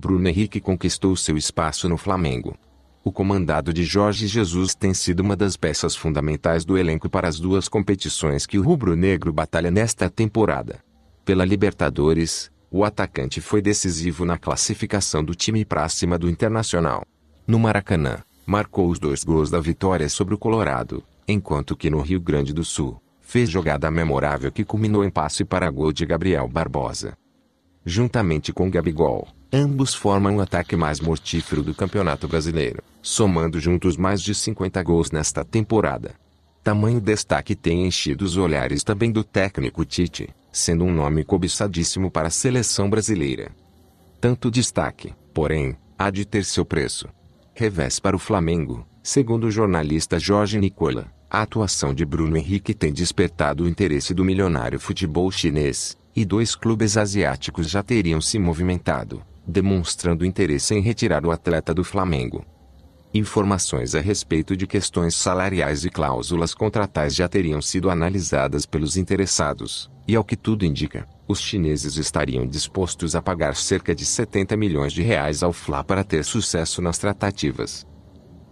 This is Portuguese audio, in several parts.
Bruno Henrique conquistou seu espaço no Flamengo. O comandado de Jorge Jesus tem sido uma das peças fundamentais do elenco para as duas competições que o rubro-negro batalha nesta temporada. Pela Libertadores, o atacante foi decisivo na classificação do time para cima do Internacional. No Maracanã, marcou os dois gols da vitória sobre o Colorado, enquanto que no Rio Grande do Sul, fez jogada memorável que culminou em passe para gol de Gabriel Barbosa. Juntamente com Gabigol, ambos formam o ataque mais mortífero do Campeonato Brasileiro, somando juntos mais de 50 gols nesta temporada. Tamanho destaque tem enchido os olhares também do técnico Tite, sendo um nome cobiçadíssimo para a seleção brasileira. Tanto destaque, porém, há de ter seu preço. Revés para o Flamengo, segundo o jornalista Jorge Nicola, a atuação de Bruno Henrique tem despertado o interesse do milionário futebol chinês, e dois clubes asiáticos já teriam se movimentado, demonstrando interesse em retirar o atleta do Flamengo. Informações a respeito de questões salariais e cláusulas contratais já teriam sido analisadas pelos interessados, e ao que tudo indica, os chineses estariam dispostos a pagar cerca de 70 milhões de reais ao Fla para ter sucesso nas tratativas.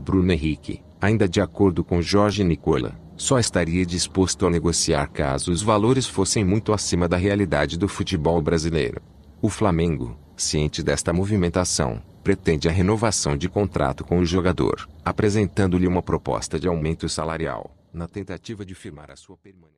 Bruno Henrique, ainda de acordo com Jorge Nicola, só estaria disposto a negociar caso os valores fossem muito acima da realidade do futebol brasileiro. O Flamengo, ciente desta movimentação, pretende a renovação de contrato com o jogador, apresentando-lhe uma proposta de aumento salarial, na tentativa de firmar a sua permanência.